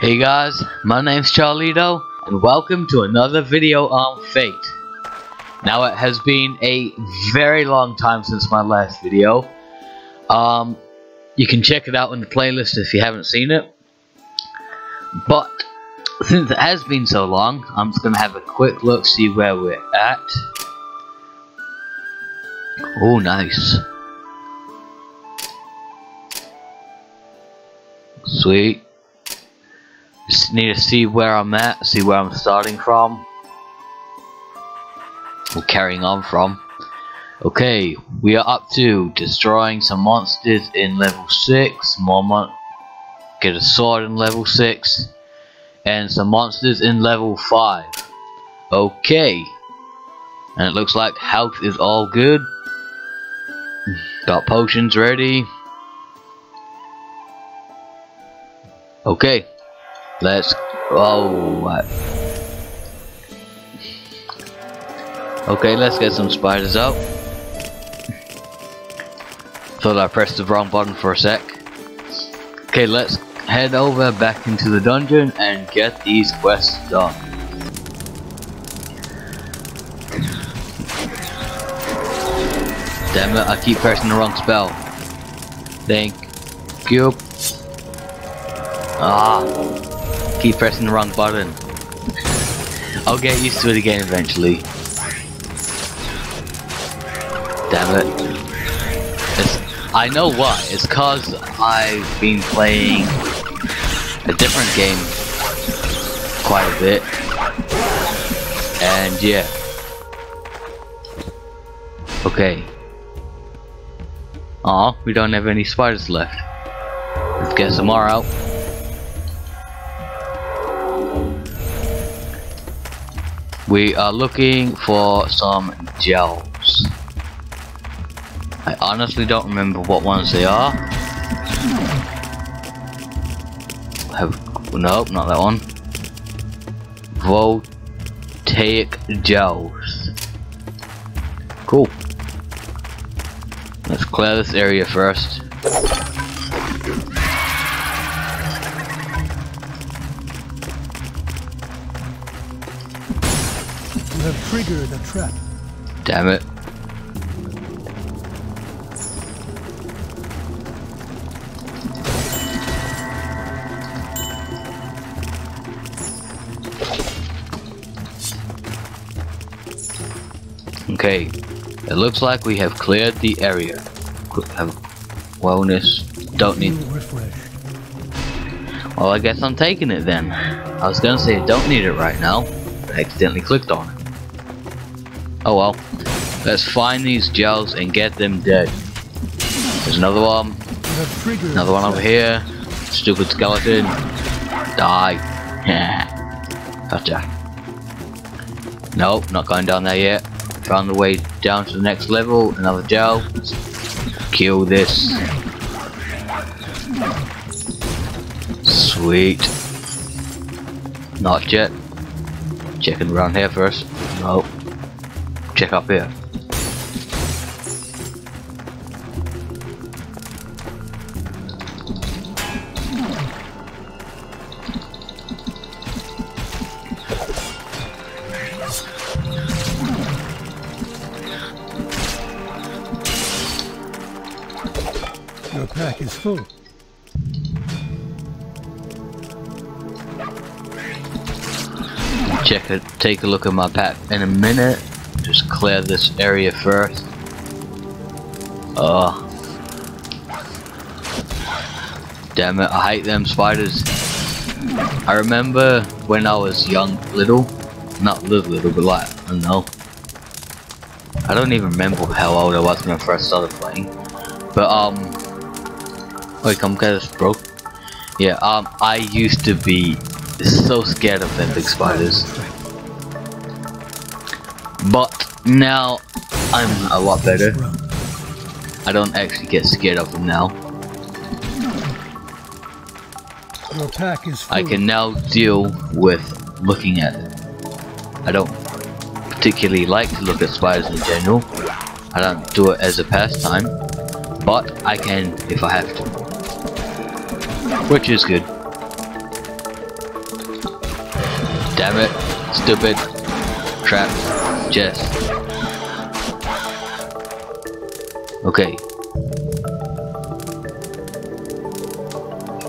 Hey guys, my name's Charlieto, and welcome to another video on Fate. Now it has been a very long time since my last video. Um, you can check it out in the playlist if you haven't seen it. But, since it has been so long, I'm just gonna have a quick look, see where we're at. Oh, nice. Sweet. Just need to see where I'm at, see where I'm starting from. Or carrying on from. Okay, we are up to destroying some monsters in level 6, more mon get a sword in level 6, and some monsters in level 5. Okay, and it looks like health is all good. Got potions ready. Okay, let's. Oh? Okay, let's get some spiders out. Thought I pressed the wrong button for a sec. Okay, let's head over back into the dungeon and get these quests done. Damn it, I keep pressing the wrong spell. Thank you. Ah, keep pressing the wrong button. I'll get used to it again eventually. Damn it. It's, I know why. It's cause I've been playing a different game quite a bit. And yeah. Okay. Aw, we don't have any spiders left. Let's get some more out. We are looking for some gels. I honestly don't remember what ones they are. Have nope, not that one. Voltaic gels. Cool. Let's clear this area first. You have triggered a trap. Damn it. Okay, it looks like we have cleared the area. Have wellness. Don't need. Well, I guess I'm taking it then. I was gonna say I don't need it right now. I accidentally clicked on it. Oh well. Let's find these gels and get them dead. There's another one. Another one over here. Stupid skeleton. Die. Yeah. gotcha. Nope, not going down there yet. Found the way down to the next level. Another gel. Kill this. Sweet. Not yet. Checking around here first. Nope. Check up here. Your pack is full. check it take a look at my pack in a minute just clear this area first. Oh. Damn it I hate them spiders. I remember when I was young little not little little but like I don't know. I don't even remember how old I was when I first started playing. But um wait come get us broke yeah um I used to be so scared of them big spiders but now I'm a lot better. I don't actually get scared of them now. Your pack is. I can now deal with looking at it. I don't particularly like to look at spiders in general. I don't do it as a pastime, but I can if I have to. Which is good. Damn it. Stupid. Trap. Jess. Okay.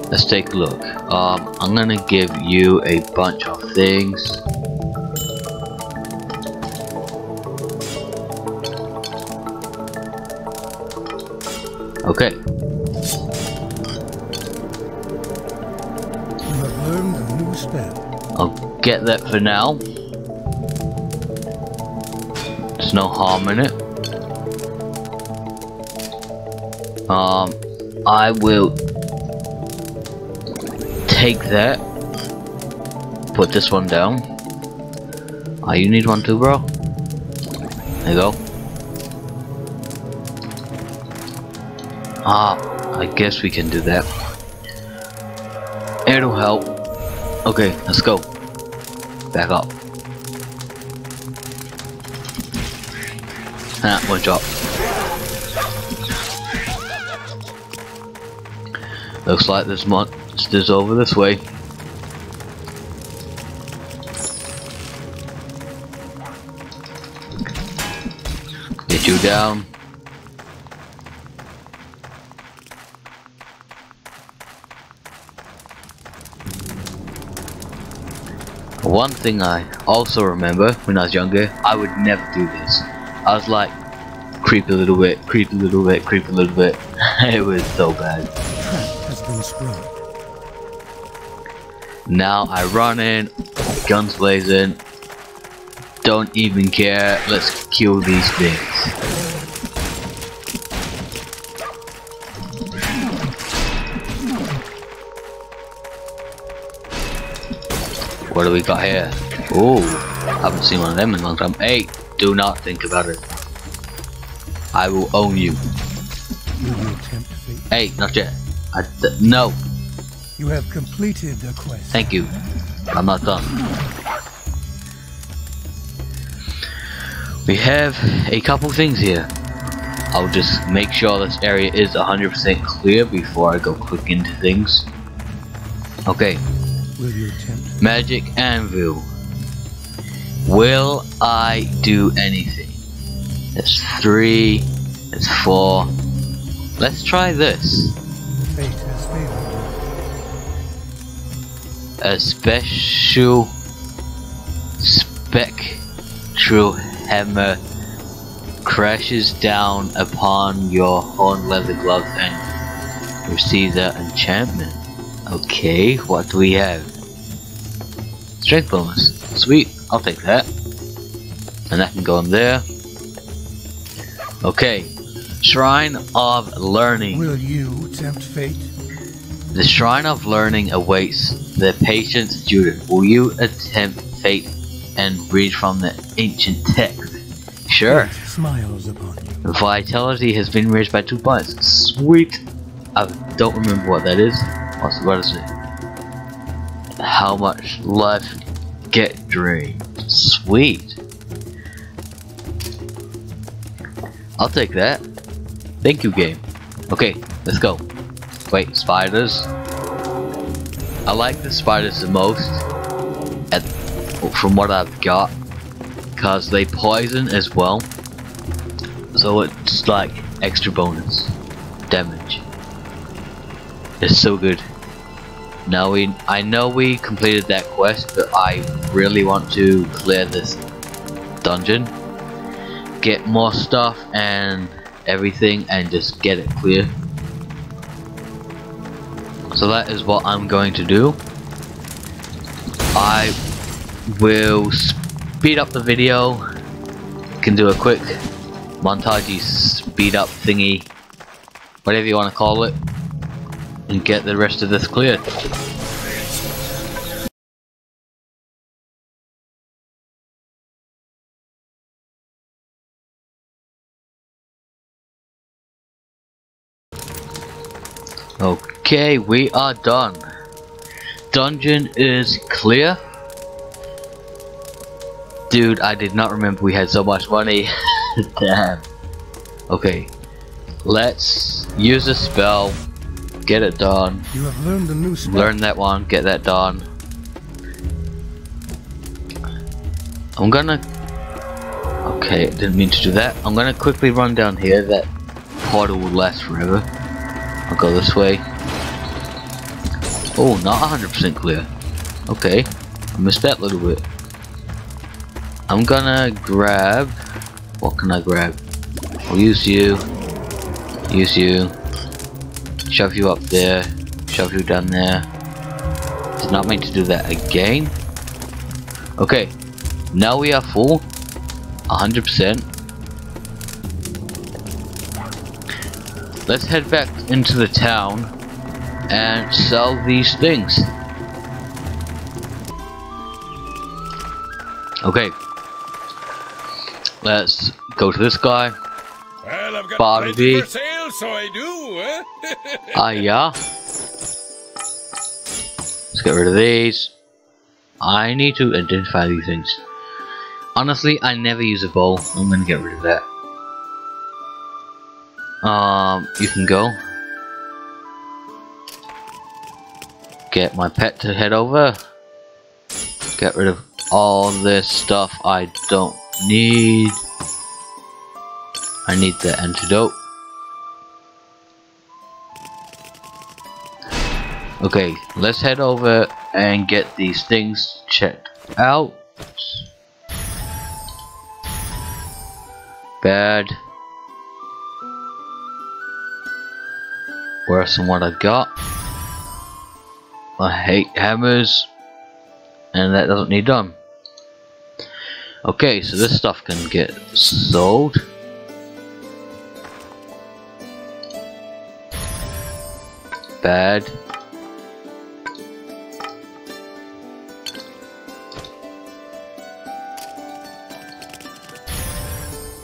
Let's take a look. Um, I'm gonna give you a bunch of things. Okay. You have learned a new spell. I'll get that for now. No harm in it. Um, I will take that. Put this one down. Ah, you need one too, bro. There you go. Ah, I guess we can do that. It'll help. Okay, let's go. Back up. Ah, one drop. Looks like there's monsters over this way. Get you down. One thing I also remember when I was younger, I would never do this. I was like, creep a little bit, creep a little bit, creep a little bit. it was so bad. Now I run in, guns blazing, don't even care, let's kill these things. What do we got here? Oh, haven't seen one of them in a long time. Hey, do not think about it. I will own you. Will tempt fate? Hey, not yet. I th no, You have completed the quest. thank you. I'm not done. We have a couple things here. I'll just make sure this area is 100% clear before I go quick into things. Okay, you? Magic Anvil. Will I do anything? That's three. That's four. Let's try this. Fate has favored you. A special spectral hammer crashes down upon your horn leather gloves and receives that enchantment. Okay, what do we have? Strength bonus. Sweet, I'll take that. And that can go in there. Okay, Shrine of Learning. Will you tempt fate? The Shrine of Learning awaits the patient student. Will you attempt fate and read from the ancient text? Sure. Smiles upon you. Vitality has been raised by two points. Sweet. I don't remember what that is. What's what is it? How much life get drained? Sweet. I'll take that. Thank you, game. Okay, let's go. Wait, spiders. I like the spiders the most. At from what I've got, cause they poison as well. So it's like extra bonus damage. It's so good. Now we, I know we completed that quest, but I really want to clear this dungeon, get more stuff and everything, and just get it clear. So that is what I'm going to do. I will speed up the video. Can do a quick montage speed up thingy, whatever you want to call it, and get the rest of this cleared. Okay, we are done. Dungeon is clear. Dude, I did not remember we had so much money. Damn. Okay. Let's use a spell. Get it done. You have learned a new spell. Learn that one. Get that done. I'm gonna Okay, didn't mean to do that. I'm gonna quickly run down here. That portal will last forever. I'll go this way. Oh, not 100% clear. Okay, I missed that little bit. I'm gonna grab. What can I grab? I'll use you. Use you. Shove you up there. Shove you down there. It's not meant to do that again. Okay, now we are full. 100%. Let's head back into the town and sell these things. Okay. Let's go to this guy. Well, I've so I do, eh? Ah, yeah. Let's get rid of these. I need to identify these things. Honestly, I never use a bowl. I'm gonna get rid of that. Um, you can go. Get my pet to head over. Get rid of all this stuff I don't need. I need the antidote. Okay, let's head over and get these things checked out. Bad. Worse than what I got. I hate hammers. And that doesn't need done. Okay, so this stuff can get sold. Bad.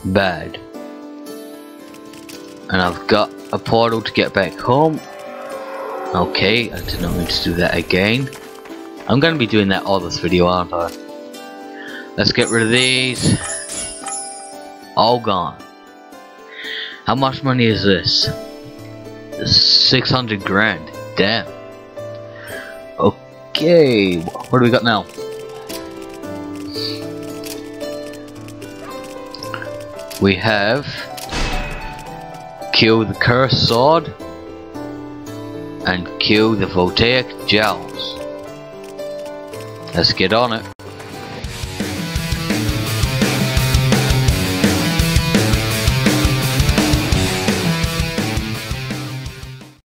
Bad. And I've got a portal to get back home. Okay, I did not mean to do that again. I'm gonna be doing that all this video, aren't I? Let's get rid of these. All gone. How much money is this? 600 grand. Damn. Okay, what do we got now? We have kill the cursed sword and kill the voltaic gels. Let's get on it.